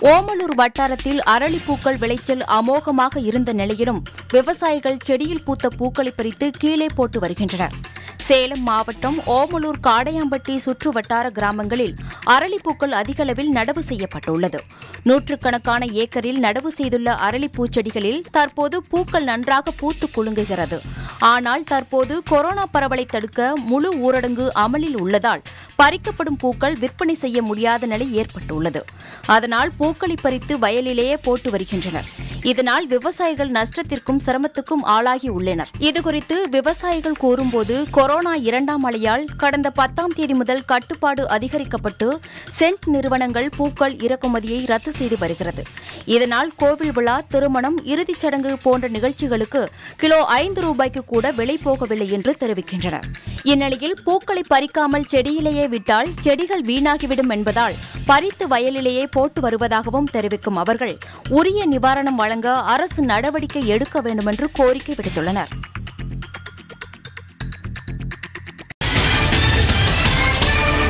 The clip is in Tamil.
ஓமலூர் வட்டாரத்தில் அரளிப்பூக்கள் விளைச்சல் அமோகமாக இருந்த நிலையிலும் விவசாயிகள் செடியில் பூத்த பூக்களை பறித்து கீழே போட்டு வருகின்றனர். சேலம் மாவட்டம் ஓமலூர் காடையாம்பட்டி சுற்று வட்டார கிராமங்களில் அரளிப்பூக்கள் அதிகளவில் நடவு செய்யப்பட்டுள்ளது. நூற்றுக்கணக்கான ஏக்கரில் நடவு செய்துள்ள அரளிப்பூ செடிகளில் தற்போது பூக்கள் நன்றாக பூத்து குலுங்குகிறது. ஆனால் தற்போது கொரோனா பரவலை தடுக்க முழு ஊரடங்கு அமலில் உள்ளதால் பறிக்கப்படும் பூக்கள் விற்பனை செய்ய முடியாத நிலை ஏற்பட்டுள்ளது. அதனால் பூக்களை பறித்து வயலிலேயே போட்டு வருகின்றனர். இதனால் விவசாயிகள் நஷ்டத்திற்கும் சிரமத்துக்கும் ஆளாகி உள்ளனர். இதுகுறித்து விவசாயிகள் கூறும்போது கொரோனா இரண்டாம் அலையால் கடந்த பத்தாம் தேதி முதல் கட்டுப்பாடு அதிகரிக்கப்பட்டு சென்ட் நிறுவனங்கள் பூக்கள் இறக்குமதியை ரத்து செய்து வருகிறது. இதனால் கோவில் விழா திருமணம் இறுதிச் சடங்கு போன்ற நிகழ்ச்சிகளுக்கு கிலோ ஐந்து ரூபாய்க்கு கூட விலை போகவில்லை என்று தெரிவிக்கின்றனர். இந்நிலையில் பூக்களை பறிக்காமல் செடியிலேயே விட்டால் செடிகள் வீணாகிவிடும் என்பதால் பறித்து வயலிலேயே போட்டு வருவதாகவும் தெரிவிக்கும் அவர்கள். உரிய நிவாரணம் வழங்க அரசு நடவடிக்கை எடுக்க வேண்டுமென்று கோரிக்கை விடுத்துள்ளனர்.